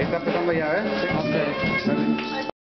Ik dacht het allemaal ja, hè? Oké. Okay.